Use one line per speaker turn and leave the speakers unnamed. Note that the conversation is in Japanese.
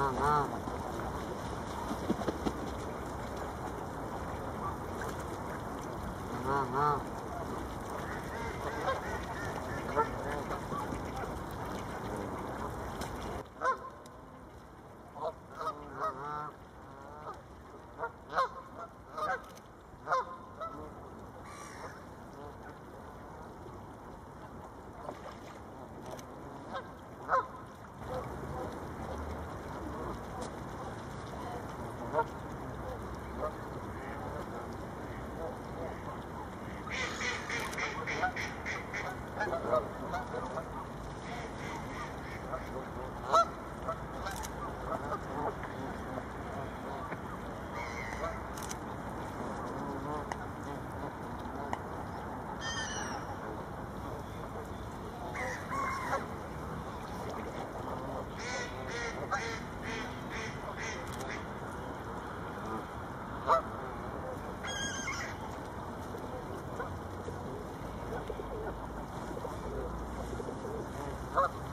ああまあ
Oh!